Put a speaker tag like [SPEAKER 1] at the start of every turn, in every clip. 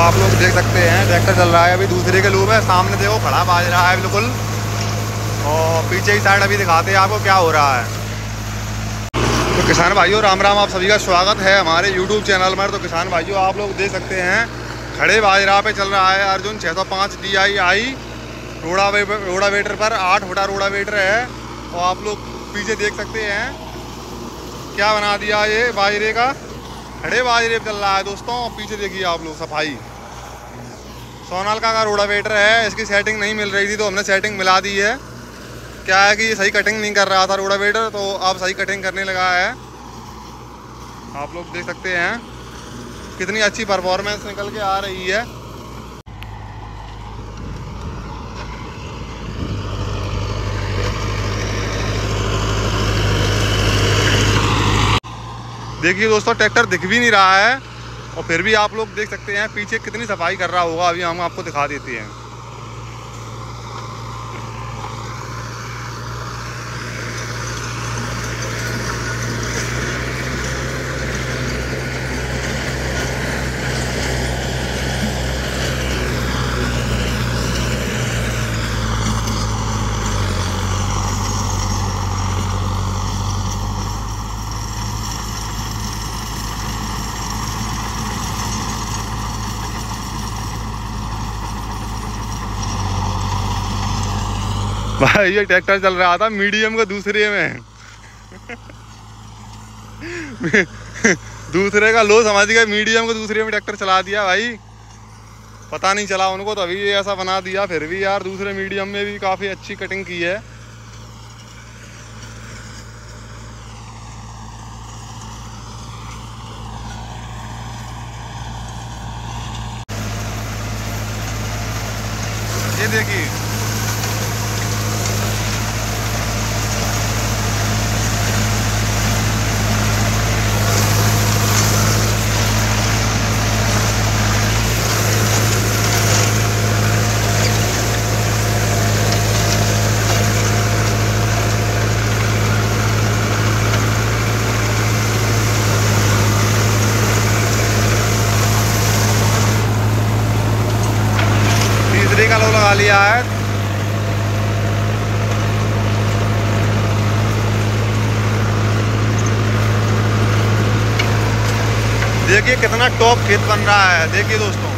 [SPEAKER 1] आप लोग देख सकते हैं, ट्रैक्टर चल रहा है, अभी दूसरे के लूप है, सामने देखो खड़ा बाज रहा है बिल्कुल। और पीछे की साइड अभी दिखाते हैं आपको क्या हो रहा है। तो किसान भाइयों, राम राम, आप सभी का स्वागत है हमारे यूट्यूब चैनल में तो किसान भाइयों, आप लोग देख सकते हैं, खड़े बाजरा पे चल रहा है अर्जुन 605 डी आई आई रोड़ा रोड़ा वेटर पर, आठ फुटा रोड़ा वेटर है। और आप लोग पीछे देख सकते हैं, क्या बना दिया ये बाजरे का। खड़े बाजरे चल रहा है दोस्तों, पीछे देखिए आप लोग सफ़ाई। सोनालका का रोड़ा वेटर है, इसकी सेटिंग नहीं मिल रही थी तो हमने सेटिंग मिला दी है। क्या है कि ये सही कटिंग नहीं कर रहा था रोड़ा वेटर तो अब सही कटिंग करने लगा है। आप लोग देख सकते हैं कितनी अच्छी परफॉर्मेंस निकल के आ रही है। देखिए दोस्तों ट्रैक्टर दिख भी नहीं रहा है। और फिर भी आप लोग देख सकते हैं, पीछे कितनी सफ़ाई कर रहा होगा, अभी हम आपको दिखा देते हैं। भाई, ये ट्रैक्टर चल रहा था मीडियम का दूसरे में। दूसरे का लो समझ गए, मीडियम को दूसरे में ट्रैक्टर चला दिया भाई। पता नहीं चला उनको तो अभी ऐसा बना दिया, फिर भी यार दूसरे मीडियम में भी काफ़ी अच्छी कटिंग की है। ये देखिए तीसरे का लो लगा लिया है। देखिए कितना टॉप खेत बन रहा है। देखिए दोस्तों।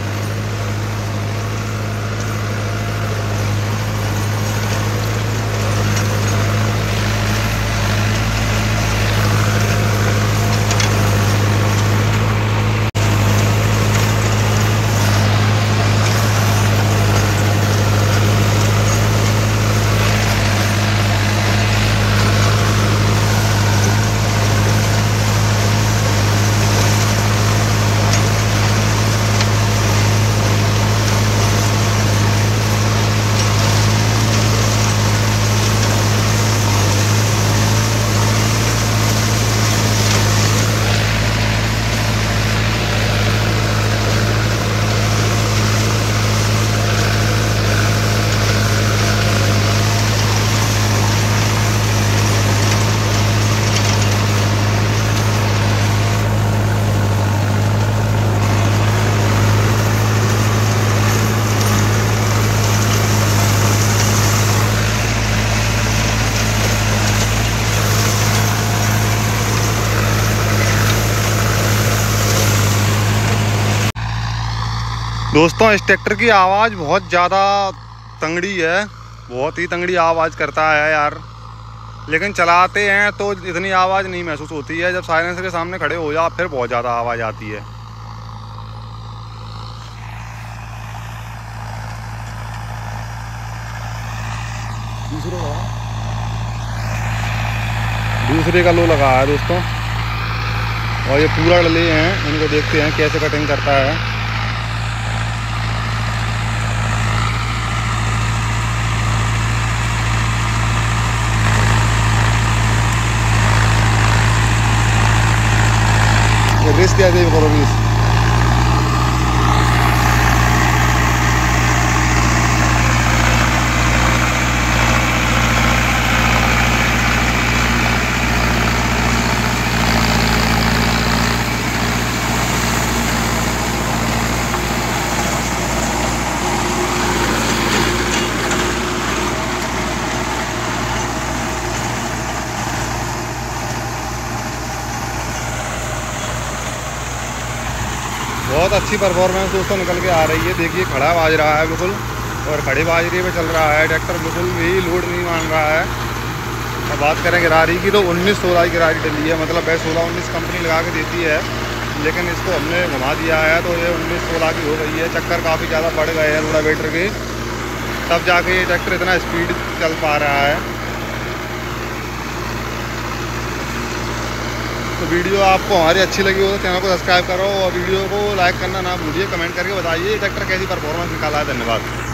[SPEAKER 1] दोस्तों इस ट्रैक्टर की आवाज़ बहुत ज़्यादा तंगड़ी है। बहुत ही तंगड़ी आवाज़ करता है यार। लेकिन चलाते हैं तो इतनी आवाज़ नहीं महसूस होती है। जब साइलेंसर के सामने खड़े हो जाओ फिर बहुत ज़्यादा आवाज़ आती है। दूसरे का लो लगा है दोस्तों। और ये पूरा डले हैं। इनको देखते हैं कैसे कटिंग करता है। बहुत अच्छी परफॉर्मेंस दोस्तों निकल के आ रही है। देखिए, खड़ा बाज रहा है बिल्कुल, और खड़े बाजरी पे चल रहा है। ट्रैक्टर बिल्कुल भी लोड नहीं मान रहा है। अब बात करें गिरारी की तो उन्नीस सोलह की गिरारी डली है। मतलब वह सोलह उन्नीस कंपनी लगा के देती है, लेकिन इसको हमने घुमा दिया है तो ये उन्नीस सोलह की हो गई है। चक्कर काफ़ी ज़्यादा बढ़ गए हैं रोड़ा वेटर के। तब जाके ये ट्रैक्टर इतना स्पीड चल पा रहा है। वीडियो आपको हमारी अच्छी लगी हो तो चैनल को सब्सक्राइब करो और वीडियो को लाइक करना ना भूलिए, कमेंट करके बताइए। ट्रैक्टर कैसी परफॉर्मेंस निकाला है? धन्यवाद।